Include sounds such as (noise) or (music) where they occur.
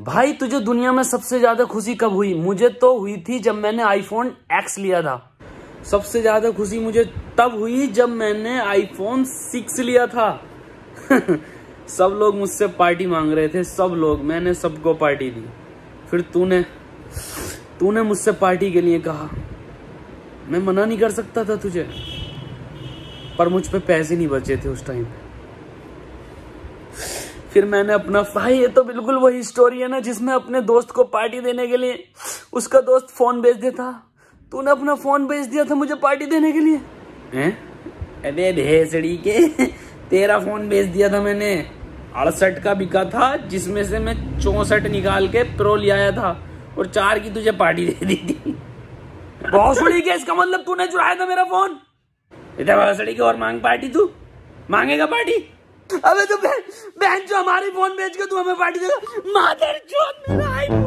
भाई, तुझे दुनिया में सबसे ज़्यादा खुशी कब हुई? मुझे तो हुई थी जब मैंने आईफोन एक्स लिया था। सबसे ज़्यादा खुशी मुझे तब हुई जब मैंने आईफोन सिक्स लिया था। (laughs) सब लोग मुझसे पार्टी मांग रहे थे, सब लोग। मैंने सबको पार्टी दी। फिर तूने तूने मुझसे पार्टी के लिए कहा। मैं मना नहीं कर सकता था तुझे। पर मुझ पे पैसे नहीं बचे थे उस टाइम पे फिर मैंने अपना, भाई, ये तो बिल्कुल वही स्टोरी है ना, जिसमें अपने दोस्त को पार्टी देने के लिए उसका दोस्त फ़ोन भेज देता तूने अपना फ़ोन भेज दिया था मुझे पार्टी देने के लिए। अरे भेसड़ी के, तेरा फ़ोन भेज दिया था मैंने। अड़सठ का बिका था, जिसमें से मैं चौसठ निकाल के प्रो ले आया था, और चार की तुझे पार्टी दे दी थी। भौसड़ी के, इसका मतलब तूने चुराया था मेरा फ़ोन इतना भौसड़ी की और मांग पार्टी तू? मांगेगा पार्टी अबे तो बहन बहन जो हमारी फ़ोन बेच के तू हमें पार्टी देगा मादर जो मेरा